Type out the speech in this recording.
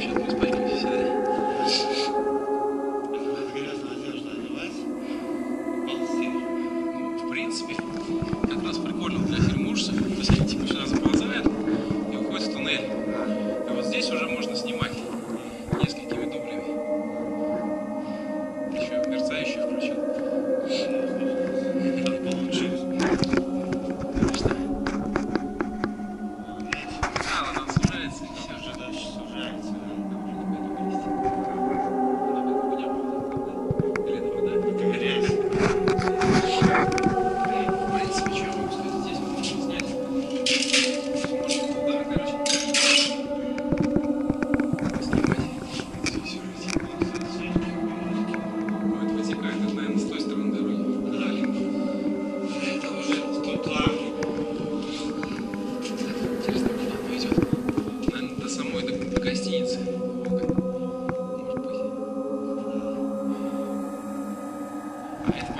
Thank you. I